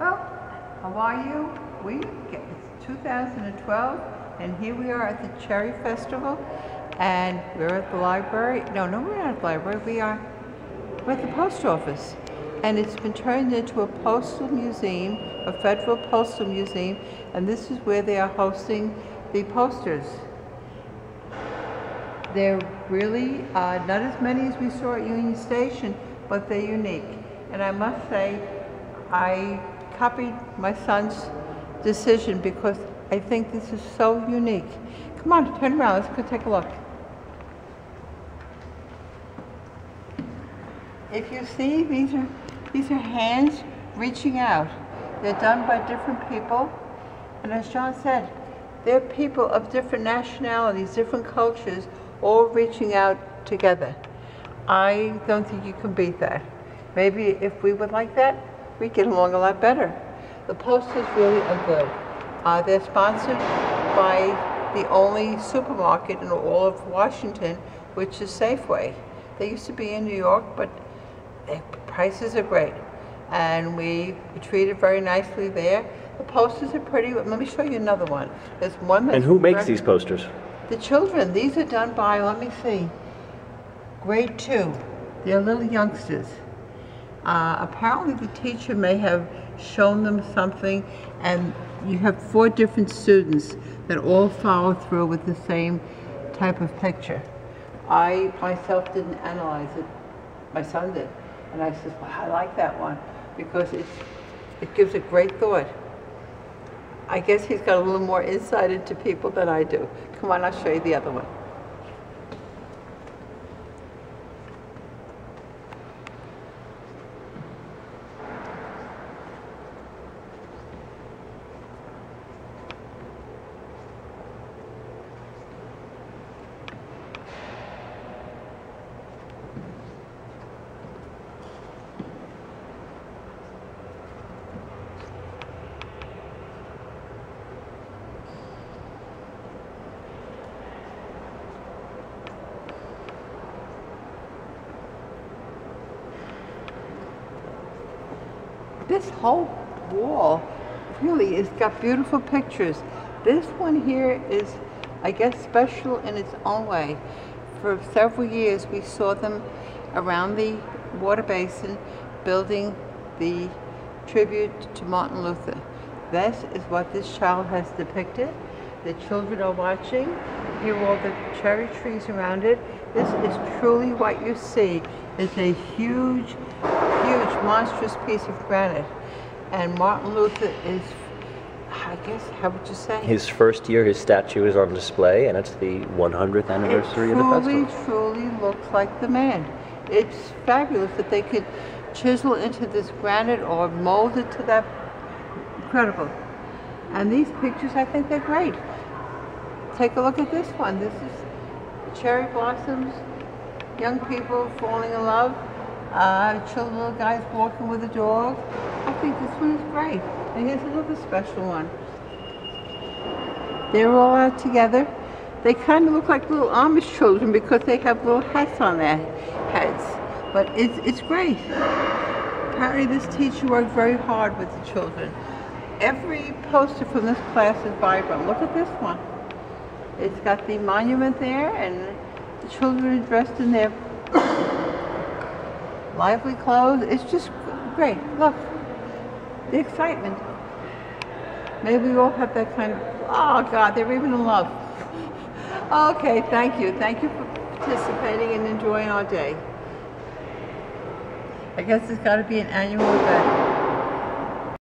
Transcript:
Well, how are you? We it's 2012, and here we are at the Cherry Festival, and we're at the library. No, no, we're not at the library. We are we're at the post office, and it's been turned into a postal museum, a federal postal museum, and this is where they are hosting the posters. They're really uh, not as many as we saw at Union Station, but they're unique. And I must say, I copied my son's decision because I think this is so unique. Come on, turn around, let's go take a look. If you see, these are, these are hands reaching out. They're done by different people. And as John said, they're people of different nationalities, different cultures, all reaching out together. I don't think you can beat that. Maybe if we would like that, we'd get along a lot better. The posters really are good. Uh, they're sponsored by the only supermarket in all of Washington, which is Safeway. They used to be in New York, but the prices are great. And we were treated very nicely there. The posters are pretty. Let me show you another one. There's one that's And who makes these posters? the children, these are done by, let me see, grade two. They're little youngsters. Uh, apparently the teacher may have shown them something and you have four different students that all follow through with the same type of picture. I myself didn't analyze it, my son did. And I said, well, I like that one because it's, it gives a great thought. I guess he's got a little more insight into people than I do. Come on, I'll show you the other one. This whole wall really has got beautiful pictures. This one here is, I guess, special in its own way. For several years, we saw them around the water basin building the tribute to Martin Luther. This is what this child has depicted. The children are watching. Here are all the cherry trees around it. This is truly what you see. It's a huge, huge, monstrous piece of granite. And Martin Luther is, I guess, how would you say? His first year, his statue is on display, and it's the 100th anniversary of the festival. It truly, truly looks like the man. It's fabulous that they could chisel into this granite or mold it to that. Incredible. And these pictures, I think they're great. Take a look at this one. This is cherry blossoms, young people falling in love, uh, children, little guys walking with a dog. I think this one is great. And here's another special one. They're all out together. They kind of look like little Amish children because they have little hats on their heads. But it's, it's great. Apparently this teacher worked very hard with the children. Every poster from this class is vibrant. Look at this one. It's got the monument there and the children are dressed in their lively clothes. It's just great. Look, the excitement. Maybe we all have that kind of, oh God, they're even in love. Okay, thank you. Thank you for participating and enjoying our day. I guess it's got to be an annual event.